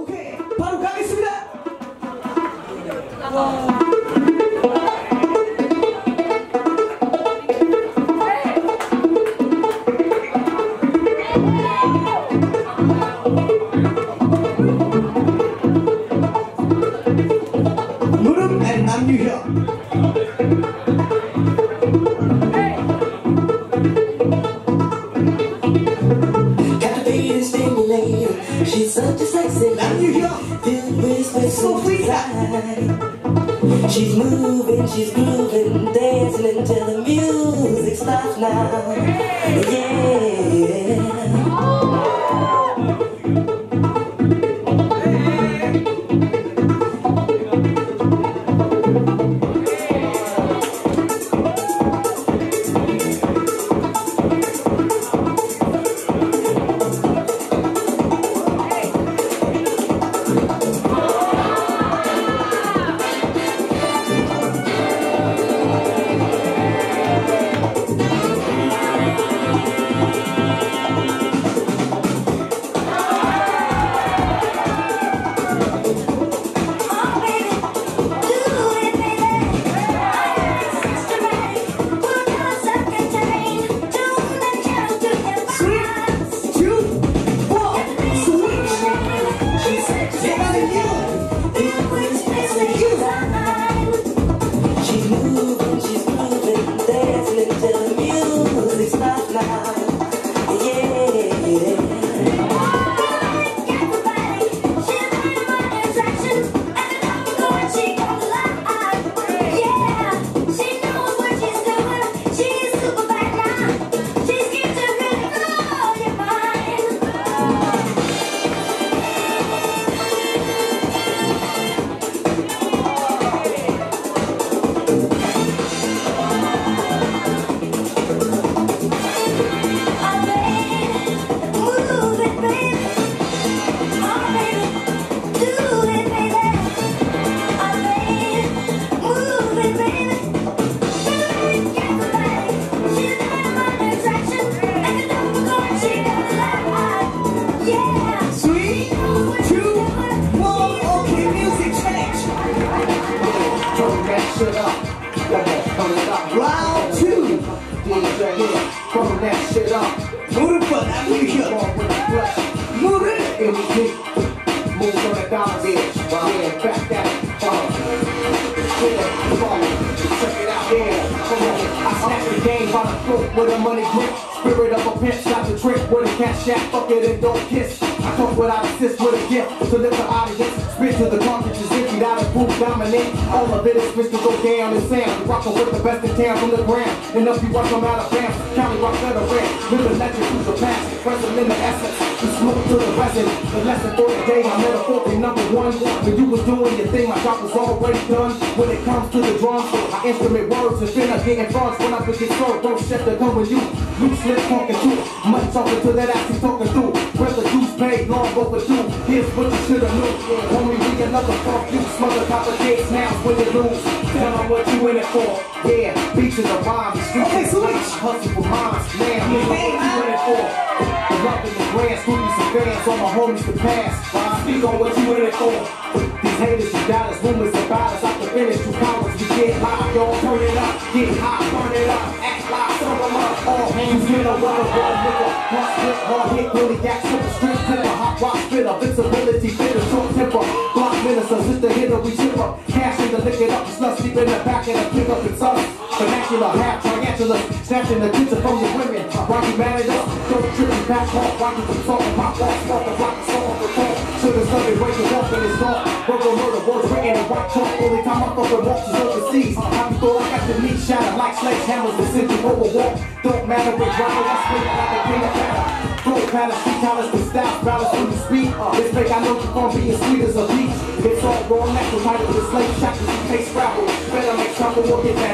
오케이 바로 가겠습니다. 무릎 앤 남유형 She's moving, she's grooving, dancing until the music stops now. Yeah. Stops now. shit up. Round two. DJ, that shit up. Move the fuck out of here. Move it. It was me. Move on the dollar bitch. Yeah, back that. Uh, yeah, Yeah, come on. I snap the game by the throat with a money grip. Spirit of a pimp, stop the trick with a cash app. Fuck it and don't kiss. I talk without assist with a gift to lift the audience. Spit to the cartridges emptied out of booth dominant. All of it is supposed to go down in sound. Rockin' with the best in town from the ground. And up you watch of bounds. County rock veteran. the legend through the past. Present in the essence. We smoke to the resin. The lesson for the day, my number one. When you was doing your thing, my job was already done. When it comes to the drums, I instrument words and finna in front when I begin served. Don't shut the gun with you, you slip talking to. Much talking to that ass he talking through. Residues paid long overdue. Here's what you shoulda knew. Homie, we another fuck you. Smother complicates now when you lose. Tell them what you in it for. Yeah, beats in the rhyme. The streets Okay, switch. Hustle for minds. Man, here's what you in it for. The love in the grand, students and fans, all my homies to pass. Speak on what you in it for. These haters and doubters, rumors about us, I can finish two cowards. We get high, y'all turn it up, get high, burn it up, act like some of up. All hands in a rubber ball, nigga. Plus, flip, hard hit, Billy Yak, super street clipper, hot rock spitter, visibility, fitter, short temper. Block minister, sister hitter, we chip up. Cash in the lick it up, the slut sleep in the back and the pick up its us. Vernacular, half triangular, snatching the attention from your women. Rocky manager, don't trip and back off, rocky some salt pop off, smoke the rock, salt the talk. Should've studied waking up in his dark. Verbal murder, words written in white chalk. Only time I fucking walks is overseas. Happy thought I got the meat shattered like sledgehammers send you over walk. Don't matter what driver, I swing it like a of batter. Flow palace, street talents, the style, balance through the speed. Uh, this fake, I know you gon' be as sweet as a peach. It's all raw, natural, title, of the slave shackles, you taste scrabble. Better make trouble or get that